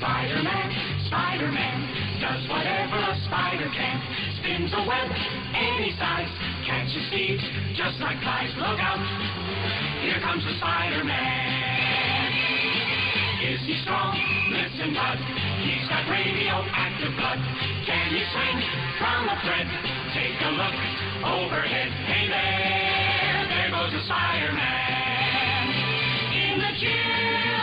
Spider-Man, Spider-Man, does whatever a spider can. Spins a web any size, catches thieves just like flies. Look out, here comes the Spider-Man. Is he strong? Listen, bud, he's got radioactive blood. Can he swing from a thread? Take a look overhead. Hey there, there goes the Spider-Man. In the gym.